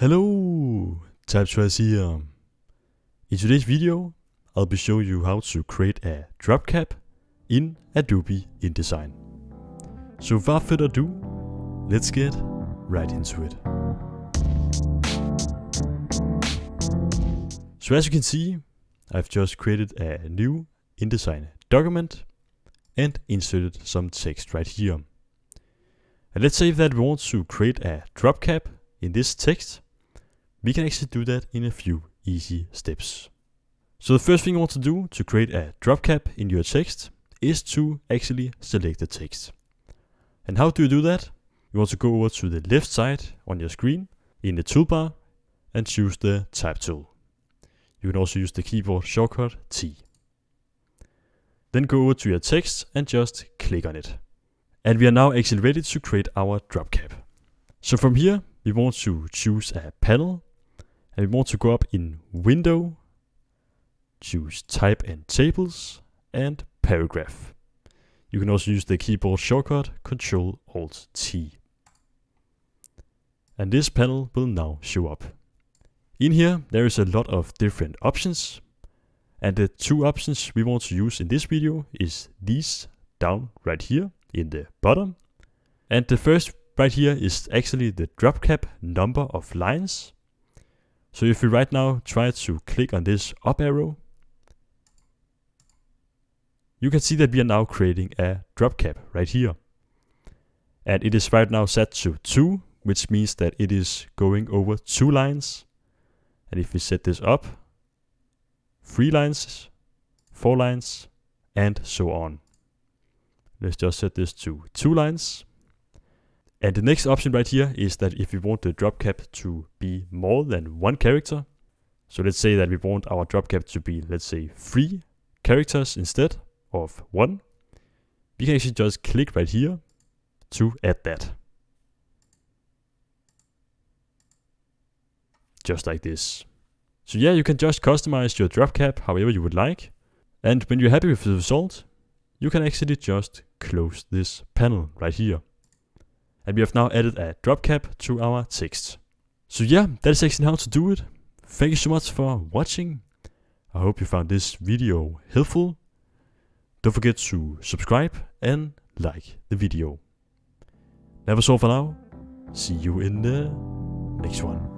Hello, Type Twice here. In today's video, I'll be showing you how to create a drop cap in Adobe InDesign. So without further ado, let's get right into it. So as you can see, I've just created a new InDesign document and inserted some text right here. And let's say that we want to create a drop cap in this text. We can actually do that in a few easy steps. So the first thing you want to do to create a drop cap in your text is to actually select the text. And how do you do that? You want to go over to the left side on your screen in the toolbar and choose the type tool. You can also use the keyboard shortcut T. Then go over to your text and just click on it. And we are now actually ready to create our drop cap. So from here, we want to choose a panel and we want to go up in window, choose type and tables and paragraph. You can also use the keyboard shortcut Ctrl Alt T. And this panel will now show up. In here, there is a lot of different options. And the two options we want to use in this video is these down right here in the bottom. And the first right here is actually the drop cap number of lines. So if we right now try to click on this up arrow, you can see that we are now creating a drop cap right here. And it is right now set to 2, which means that it is going over 2 lines. And if we set this up, 3 lines, 4 lines, and so on. Let's just set this to 2 lines. And the next option right here is that if we want the drop cap to be more than one character, so let's say that we want our drop cap to be, let's say, three characters instead of one, we can actually just click right here to add that. Just like this. So yeah, you can just customize your drop cap however you would like. And when you're happy with the result, you can actually just close this panel right here. And we have now added a drop cap to our text. So yeah, that is actually how to do it. Thank you so much for watching. I hope you found this video helpful. Don't forget to subscribe and like the video. That was all for now. See you in the next one.